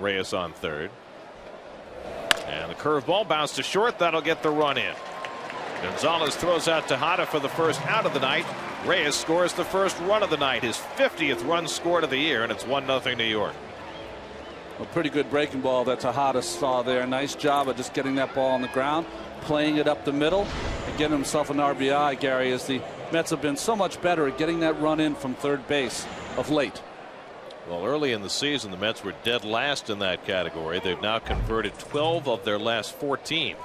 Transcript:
Reyes on third. And the curveball bounced to short. That'll get the run in. Gonzalez throws out Tejada for the first out of the night. Reyes scores the first run of the night, his 50th run scored of the year, and it's 1 0 New York. A pretty good breaking ball that Tejada saw there. Nice job of just getting that ball on the ground, playing it up the middle, and getting himself an RBI, Gary, as the Mets have been so much better at getting that run in from third base of late. Well, early in the season, the Mets were dead last in that category. They've now converted 12 of their last 14.